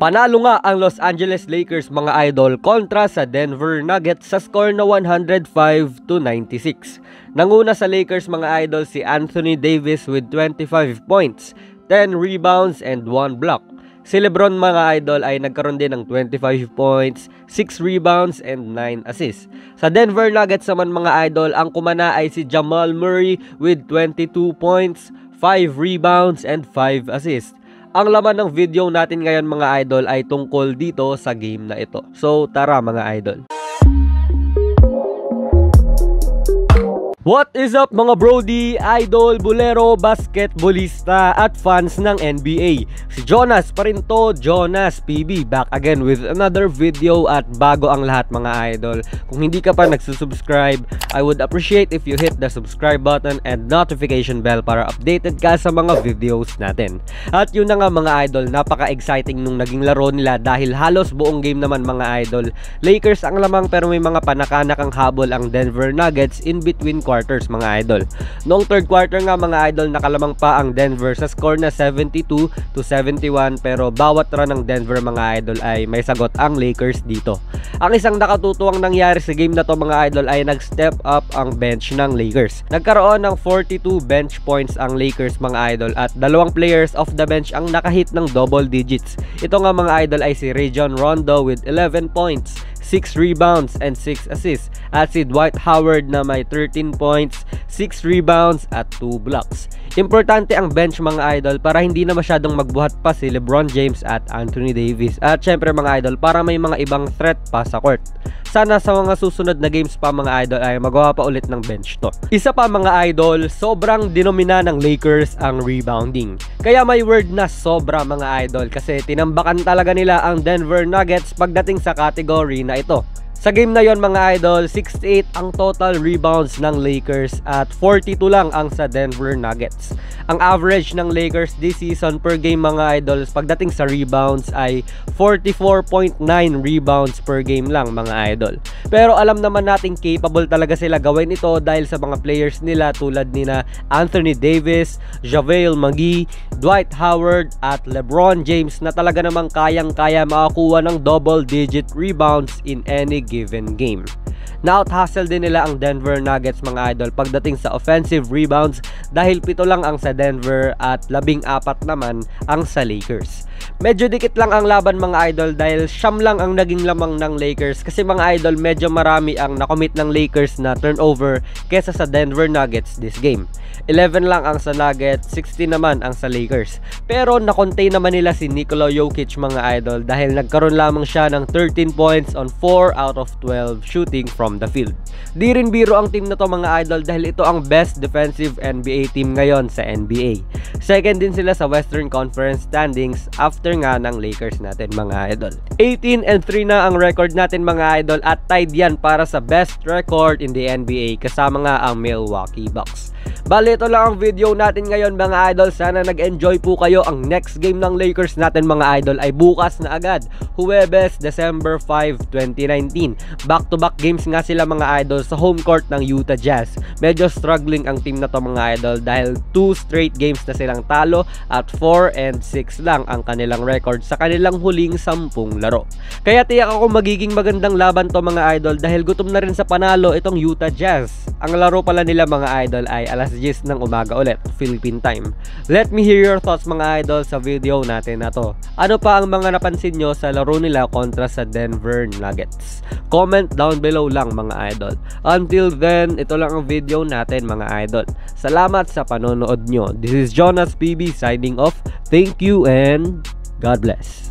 Panalo nga ang Los Angeles Lakers mga idol kontra sa Denver Nuggets sa score na 105 to 96. Nanguna sa Lakers mga idol si Anthony Davis with 25 points, 10 rebounds and 1 block. Si Lebron mga idol ay nagkaroon din ng 25 points, 6 rebounds and 9 assists. Sa Denver Nuggets naman mga idol, ang kumana ay si Jamal Murray with 22 points, 5 rebounds and 5 assists. Ang laman ng video natin ngayon mga idol ay tungkol dito sa game na ito. So tara mga idol. What is up mga brody, idol, bulero, basketballista at fans ng NBA? Si Jonas pa rin to, Jonas PB back again with another video at bago ang lahat mga idol. Kung hindi ka pa nagsusubscribe, I would appreciate if you hit the subscribe button and notification bell para updated ka sa mga videos natin. At yun na nga mga idol, napaka-exciting nung naging laro nila dahil halos buong game naman mga idol. Lakers ang lamang pero may mga panakanakang habol ang Denver Nuggets in between quarters mga idol. Noong third quarter nga mga idol nakalamang pa ang Denver sa score na 72 to 71 pero bawat run ng Denver mga idol ay may sagot ang Lakers dito. Ang isang nakatutuwang nangyari sa game na to mga idol ay nag-step up ang bench ng Lakers. Nagkaroon ng 42 bench points ang Lakers mga idol at dalawang players off the bench ang nakahit ng double digits. Ito nga mga idol ay si Rajon Rondo with 11 points 6 rebounds and 6 assists at si Dwight Howard na may 13 points, 6 rebounds at 2 blocks. Importante ang bench mga idol para hindi na masyadong magbuhat pa si LeBron James at Anthony Davis at syempre mga idol para may mga ibang threat pa sa court. Sana sa mga susunod na games pa mga idol ay magawa pa ulit ng bench to. Isa pa mga idol, sobrang dinomina ng Lakers ang rebounding. Kaya may word na sobra mga idol kasi tinambakan talaga nila ang Denver Nuggets pagdating sa category na ito. Sa game na yon mga idol, 68 ang total rebounds ng Lakers at 42 lang ang sa Denver Nuggets. Ang average ng Lakers this season per game mga idols pagdating sa rebounds ay 44.9 rebounds per game lang mga idol. Pero alam naman natin capable talaga sila gawin ito dahil sa mga players nila tulad nina Anthony Davis, JaVale McGee, Dwight Howard at LeBron James na talaga namang kayang-kaya makakuha ng double digit rebounds in any given game. Na-out-hustle din nila ang Denver Nuggets mga idol pagdating sa offensive rebounds dahil pito lang ang sa Denver at labing apat naman ang sa Lakers. Medyo dikit lang ang laban mga idol dahil siyam lang ang naging lamang ng Lakers kasi mga idol medyo marami ang nakomit ng Lakers na turnover kesa sa Denver Nuggets this game. 11 lang ang sa Nuggets, 16 naman ang sa Lakers. Pero na-contain naman nila si Nikola Jokic mga idol dahil nagkaroon lamang siya ng 13 points on 4 out of 12 shooting from the field. Di rin biro ang team na to mga idol dahil ito ang best defensive NBA team ngayon sa NBA. Second din sila sa Western Conference standings after nga ng Lakers natin mga idol. 18 and 3 na ang record natin mga idol at tied yan para sa best record in the NBA kasama nga ang Milwaukee Bucks. Bali, ito lang ang video natin ngayon mga idol. Sana nag-enjoy po kayo. Ang next game ng Lakers natin mga idol ay bukas na agad. Huwebes, December 5, 2019. Back-to-back -back games nga sila mga idol sa home court ng Utah Jazz. Medyo struggling ang team na to mga idol dahil 2 straight games na silang talo at 4 and 6 lang ang kanilang record sa kanilang huling 10 laro. Kaya tiyak ako magiging magandang laban to mga idol dahil gutom na rin sa panalo itong Utah Jazz. Ang laro pala nila mga idol ay alas 10 ng umaga ulit, Philippine time. Let me hear your thoughts mga idol sa video natin na to. Ano pa ang mga napansin nyo sa laro nila kontra sa Denver Nuggets? Comment down below lang mga idol. Until then, ito lang ang video natin mga idol. Salamat sa panonood nyo. This is Jonas PB signing off. Thank you and God bless.